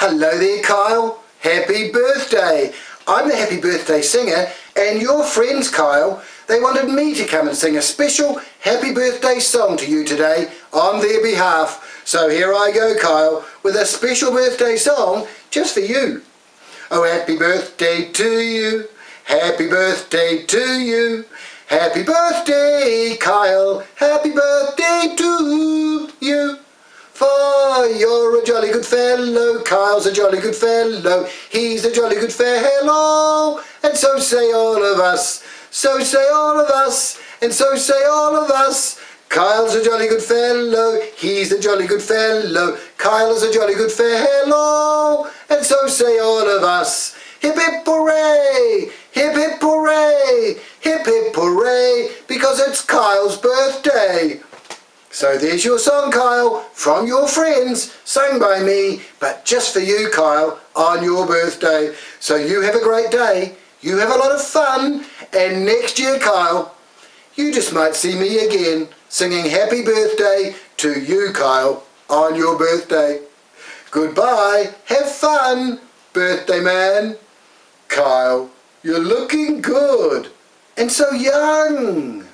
Hello there, Kyle. Happy birthday. I'm the happy birthday singer, and your friends, Kyle, they wanted me to come and sing a special happy birthday song to you today on their behalf. So here I go, Kyle, with a special birthday song just for you. Oh, happy birthday to you. Happy birthday to you. Happy birthday, Kyle. You're a jolly good fellow, Kyle's a jolly good fellow, he's a jolly good fellow, and so say all of us, so say all of us, and so say all of us. Kyle's a jolly good fellow, he's a jolly good fellow, Kyle's a jolly good fellow, and so say all of us. Hip hip hooray, hip hip hooray, hip hip hooray, because it's Kyle's birthday. So there's your song, Kyle, from your friends, sung by me, but just for you, Kyle, on your birthday. So you have a great day, you have a lot of fun, and next year, Kyle, you just might see me again singing happy birthday to you, Kyle, on your birthday. Goodbye, have fun, birthday man. Kyle, you're looking good and so young.